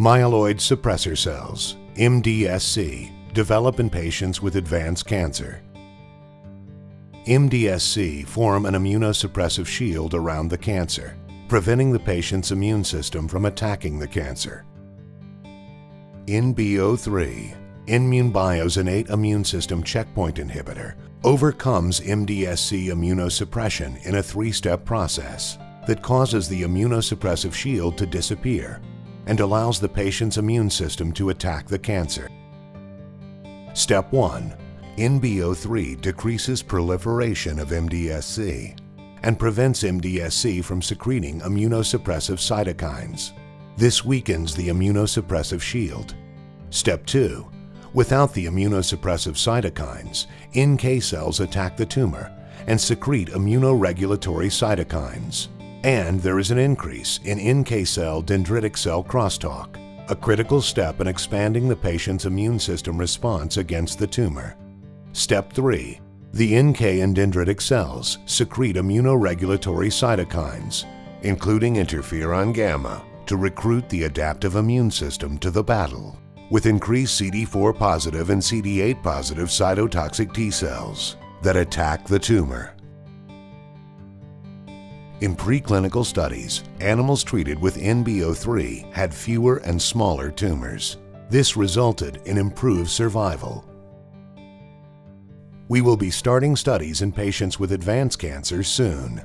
Myeloid suppressor cells, MDSC, develop in patients with advanced cancer. MDSC form an immunosuppressive shield around the cancer, preventing the patient's immune system from attacking the cancer. INB03, INmune Bio's innate immune system checkpoint inhibitor, overcomes MDSC immunosuppression in a three-step process that causes the immunosuppressive shield to disappear and allows the patient's immune system to attack the cancer. Step 1. INB03 decreases proliferation of MDSC and prevents MDSC from secreting immunosuppressive cytokines. This weakens the immunosuppressive shield. Step 2. Without the immunosuppressive cytokines, NK cells attack the tumor and secrete immunoregulatory cytokines. And there is an increase in NK cell dendritic cell crosstalk, a critical step in expanding the patient's immune system response against the tumor. Step 3. The NK and dendritic cells secrete immunoregulatory cytokines, including interferon gamma, to recruit the adaptive immune system to the battle with increased CD4 positive and CD8 positive cytotoxic T cells that attack the tumor. In preclinical studies, animals treated with INB03 had fewer and smaller tumors. This resulted in improved survival. We will be starting studies in patients with advanced cancer soon.